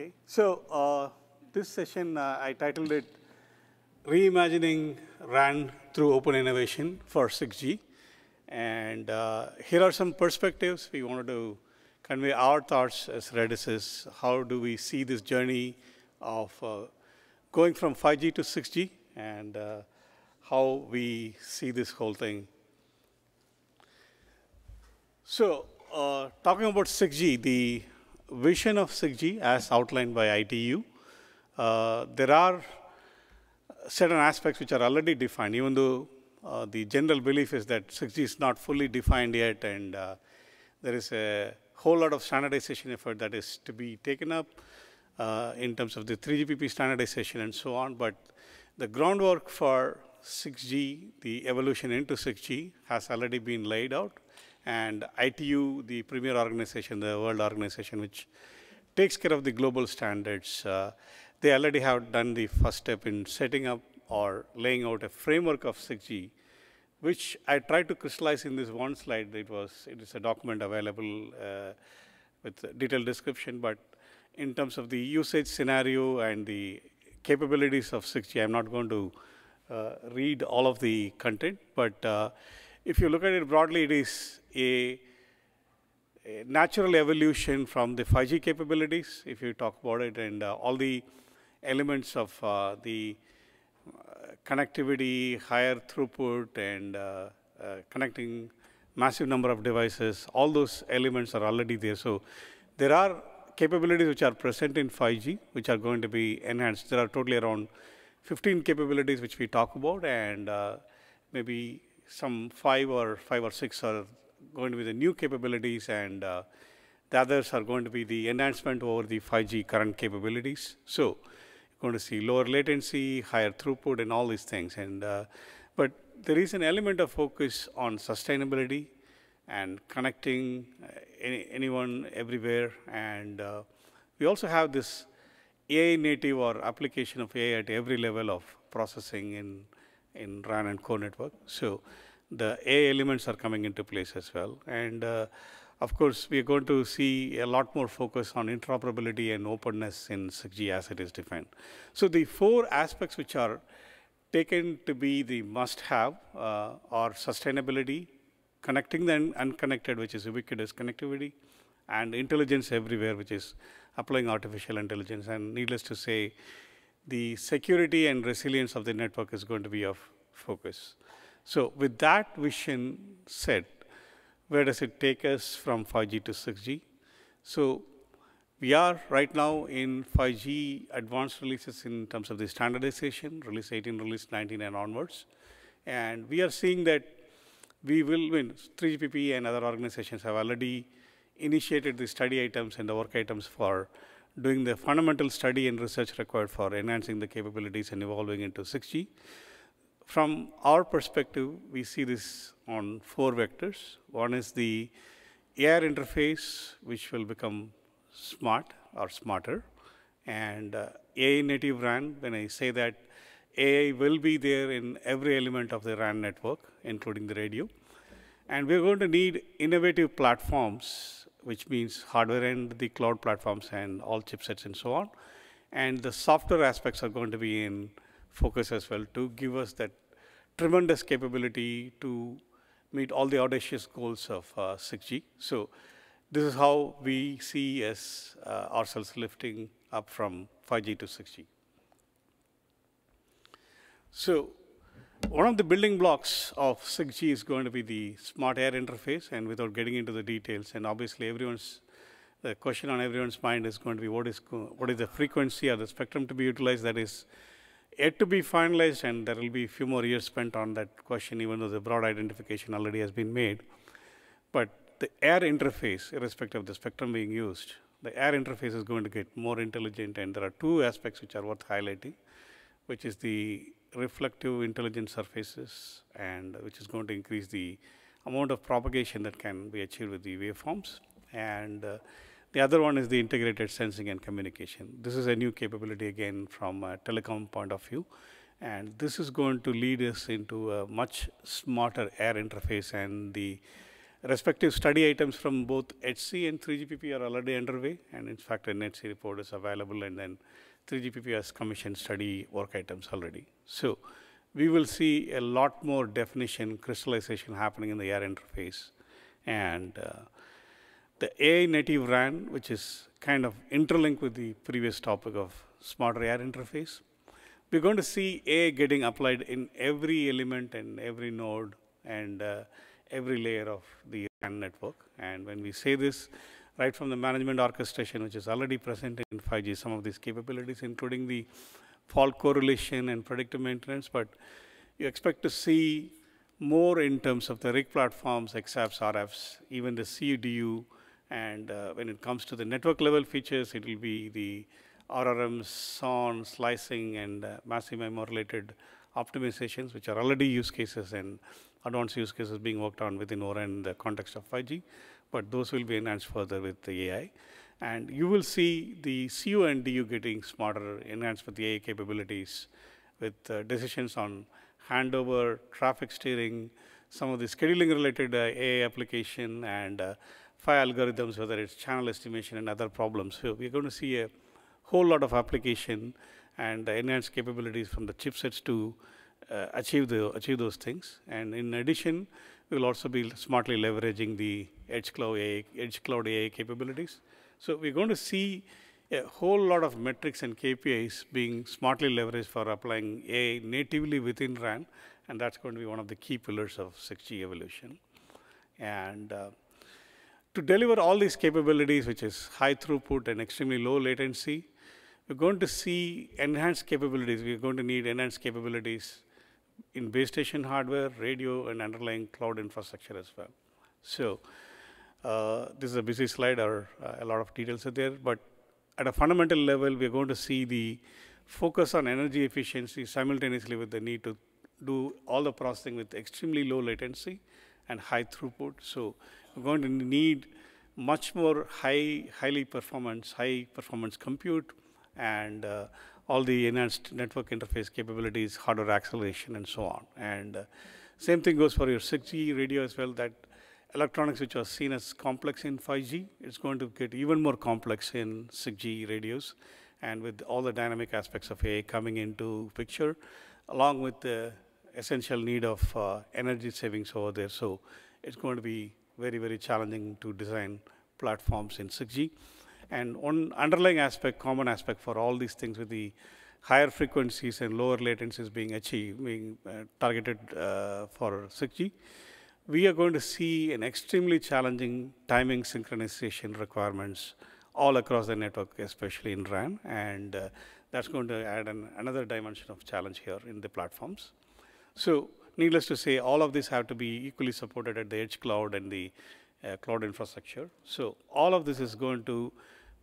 Okay, so uh, this session uh, I titled it Reimagining RAN through Open Innovation for 6G. And uh, here are some perspectives. We wanted to convey our thoughts as Radisys how do we see this journey of uh, going from 5G to 6G and uh, how we see this whole thing. So uh, talking about 6G, the vision of 6G as outlined by ITU, uh, there are certain aspects which are already defined, even though uh, the general belief is that 6G is not fully defined yet, and uh, there is a whole lot of standardization effort that is to be taken up uh, in terms of the 3GPP standardization and so on. But the groundwork for 6G, the evolution into 6G, has already been laid out. And ITU, the premier organization, the world organization, which takes care of the global standards, uh, they already have done the first step in setting up or laying out a framework of 6G, which I tried to crystallize in this one slide. It was it is a document available uh, with detailed description, but in terms of the usage scenario and the capabilities of 6G, I'm not going to uh, read all of the content, but uh, if you look at it broadly, it is a, a, natural evolution from the 5G capabilities, if you talk about it, and uh, all the elements of uh, the uh, connectivity, higher throughput, and uh, uh, connecting massive number of devices, all those elements are already there. So there are capabilities which are present in 5G, which are going to be enhanced. There are totally around 15 capabilities which we talk about, and maybe some five or five or six are going to be the new capabilities, and uh, the others are going to be the enhancement over the 5G current capabilities. So you're going to see lower latency, higher throughput, and all these things. And uh, but there is an element of focus on sustainability and connecting uh, any, anyone everywhere. And uh, we also have this AI native or application of AI at every level of processing in in RAN and core network. So the A elements are coming into place as well. And uh, of course, we are going to see a lot more focus on interoperability and openness in 6G as it is defined. So the four aspects which are taken to be the must-have uh, are sustainability, connecting the unconnected, which is ubiquitous connectivity, and intelligence everywhere, which is applying artificial intelligence. And needless to say, the security and resilience of the network is going to be of focus. So with that vision set, where does it take us from 5G to 6G? So we are right now in 5G advanced releases in terms of the standardization, release 18, release 19 and onwards. And we are seeing that we will win. 3GPP and other organizations have already initiated the study items and the work items for doing the fundamental study and research required for enhancing the capabilities and evolving into 6G. From our perspective, we see this on four vectors. One is the air interface, which will become smart or smarter. And uh, AI native RAN, when I say that, AI will be there in every element of the RAN network, including the radio. And we're going to need innovative platforms, which means hardware and the cloud platforms and all chipsets and so on. And the software aspects are going to be in focus as well to give us that tremendous capability to meet all the audacious goals of uh, 6G. So this is how we see as uh, ourselves lifting up from 5G to 6G. So one of the building blocks of 6G is going to be the smart air interface, and without getting into the details, and obviously everyone's the question on everyone's mind is going to be what is what is the frequency or the spectrum to be utilized that is yet to be finalized, and there will be a few more years spent on that question, even though the broad identification already has been made. But the air interface, irrespective of the spectrum being used, the air interface is going to get more intelligent, and there are two aspects which are worth highlighting, which is the reflective intelligent surfaces, and which is going to increase the amount of propagation that can be achieved with the waveforms, and uh, the other one is the integrated sensing and communication. This is a new capability again from a telecom point of view. And this is going to lead us into a much smarter air interface and the respective study items from both ETSI and 3GPP are already underway, and in fact, an ETSI report is available, and then 3GPP has commissioned study work items already. So we will see a lot more definition, crystallization happening in the air interface, and uh, the AI native RAN, which is kind of interlinked with the previous topic of smarter air interface. We're going to see AI getting applied in every element and every node and uh, every layer of the RAN network. And when we say this, right from the management orchestration, which is already present in 5G, some of these capabilities, including the fault correlation and predictive maintenance, but you expect to see more in terms of the RIC platforms, xApps, rApps, even the CUDU, and uh, when it comes to the network level features, it will be the RRM, SON, slicing, and uh, massive MIMO related optimizations, which are already use cases and advanced use cases being worked on within ORAN in the context of 5G. But those will be enhanced further with the AI. And you will see the CU and DU getting smarter, enhanced with the AI capabilities, with uh, decisions on handover, traffic steering, some of the scheduling related uh, AI application, and PHY algorithms, whether it's channel estimation and other problems. So we're going to see a whole lot of application and enhanced capabilities from the chipsets to uh, achieve the achieve those things. And in addition, we will also be smartly leveraging the edge cloud AI, edge cloud AI capabilities. So we're going to see a whole lot of metrics and KPIs being smartly leveraged for applying AI natively within RAN, and that's going to be one of the key pillars of 6G evolution. And uh, to deliver all these capabilities, which is high throughput and extremely low latency, we're going to see enhanced capabilities. We're going to need enhanced capabilities in base station hardware, radio, and underlying cloud infrastructure as well. So uh, this is a busy slide, or uh, a lot of details are there, but at a fundamental level, we're going to see the focus on energy efficiency simultaneously with the need to do all the processing with extremely low latency and high throughput. So we're going to need much more high, highly performance, high performance compute, and uh, all the enhanced network interface capabilities, hardware acceleration, and so on. And uh, same thing goes for your 6G radio as well. That electronics which are seen as complex in 5G, it's going to get even more complex in 6G radios. And with all the dynamic aspects of AI coming into picture, along with the essential need of uh, energy savings over there. So it's going to be very, very challenging to design platforms in 6G. And one underlying aspect, common aspect for all these things with the higher frequencies and lower latencies being achieved, being uh, targeted uh, for 6G, we are going to see an extremely challenging timing synchronization requirements all across the network, especially in RAN, and uh, that's going to add an, another dimension of challenge here in the platforms. So needless to say, all of these have to be equally supported at the edge cloud and the uh, cloud infrastructure. So all of this is going to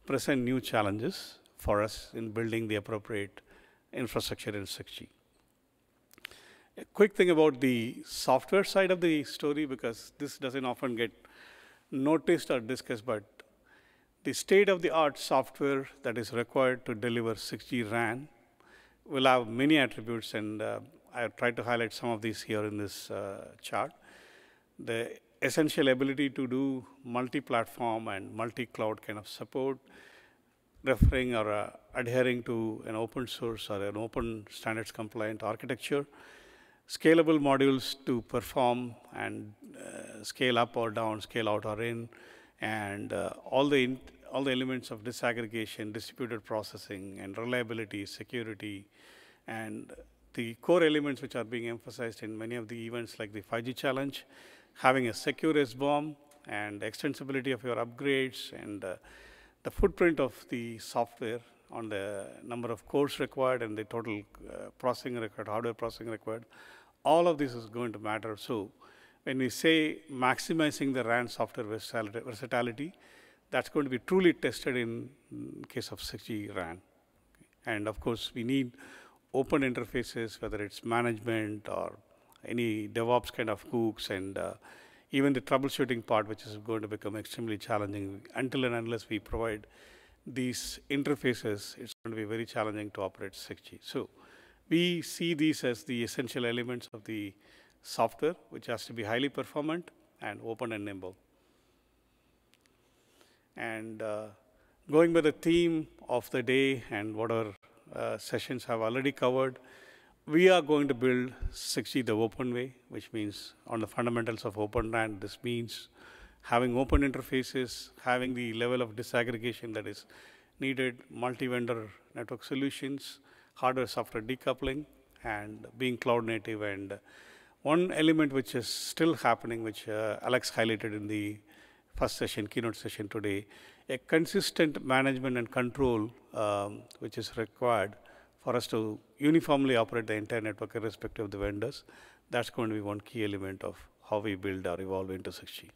present new challenges for us in building the appropriate infrastructure in 6G. A quick thing about the software side of the story, because this doesn't often get noticed or discussed, but the state-of-the-art software that is required to deliver 6G RAN will have many attributes, and uh, I tried to highlight some of these here in this uh, chart. The essential ability to do multi-platform and multi-cloud kind of support, referring or uh, adhering to an open source or an open standards compliant architecture, scalable modules to perform and uh, scale up or down, scale out or in, and uh, all the all the elements of disaggregation, distributed processing, and reliability, security, and the core elements which are being emphasized in many of the events like the 5G challenge having a secure SBOM and extensibility of your upgrades and uh, the footprint of the software on the number of cores required and the total uh, processing required, hardware processing required, all of this is going to matter. So when we say maximizing the RAN software versatility, that's going to be truly tested in case of 6G RAN. And of course, we need open interfaces, whether it's management or any DevOps kind of hooks and uh, even the troubleshooting part, which is going to become extremely challenging until and unless we provide these interfaces, it's going to be very challenging to operate 6G. So we see these as the essential elements of the software, which has to be highly performant and open and nimble. And uh, going by the theme of the day and what our uh, sessions have already covered, we are going to build 6G the open way, which means on the fundamentals of Open RAN. This means having open interfaces, having the level of disaggregation that is needed, multi-vendor network solutions, hardware software decoupling, and being cloud native. And one element which is still happening, which uh, Alex highlighted in the first session, keynote session today, a consistent management and control um, which is required for us to uniformly operate the entire network irrespective of the vendors. That's going to be one key element of how we build or evolve into 6G.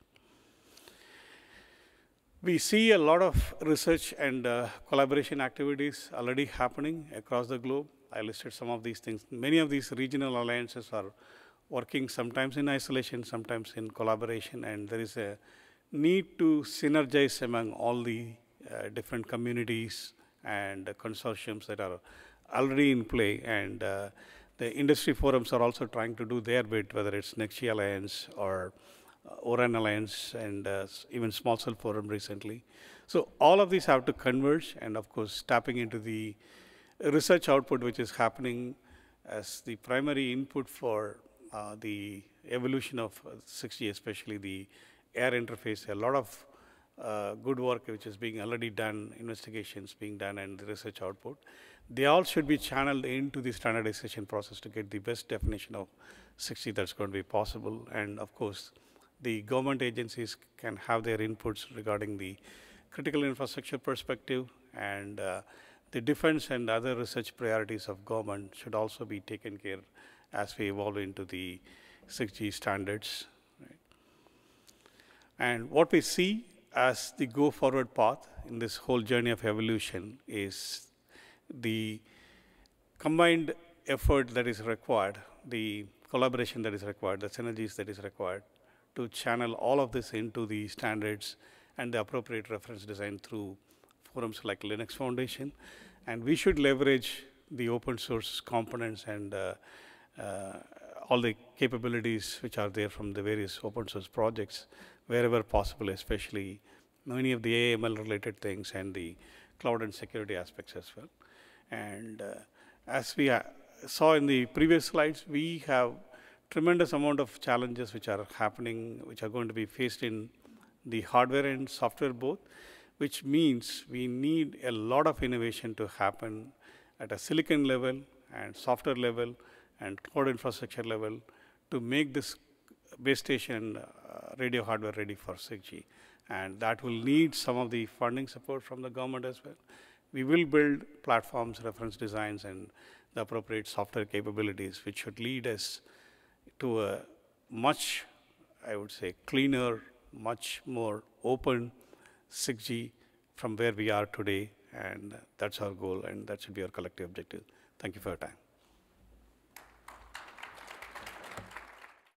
We see a lot of research and uh, collaboration activities already happening across the globe. I listed some of these things. Many of these regional alliances are working sometimes in isolation, sometimes in collaboration, and there is a need to synergize among all the uh, different communities and consortiums that are already in play. And uh, the industry forums are also trying to do their bit, whether it's NextG Alliance or uh, O-RAN Alliance and uh, even Small Cell Forum recently. So all of these have to converge and of course tapping into the research output which is happening as the primary input for uh, the evolution of 6G, especially the air interface, a lot of uh, good work which is being already done, investigations being done and the research output. They all should be channeled into the standardization process to get the best definition of 6G that's going to be possible. And of course, the government agencies can have their inputs regarding the critical infrastructure perspective and uh, the defense and other research priorities of government should also be taken care as we evolve into the 6G standards. And what we see as the go forward path in this whole journey of evolution is the combined effort that is required, the collaboration that is required, the synergies that is required to channel all of this into the standards and the appropriate reference design through forums like Linux Foundation. And we should leverage the open source components and uh, uh, all the capabilities which are there from the various open source projects wherever possible, especially many of the AML related things and the cloud and security aspects as well. And uh, as we uh, saw in the previous slides, we have tremendous amount of challenges which are happening, which are going to be faced in the hardware and software both, which means we need a lot of innovation to happen at a silicon level and software level and cloud infrastructure level to make this base station uh, radio hardware ready for 6G. And that will need some of the funding support from the government as well. We will build platforms, reference designs, and the appropriate software capabilities, which should lead us to a much, I would say, cleaner, much more open 6G from where we are today. And that's our goal, and that should be our collective objective. Thank you for your time.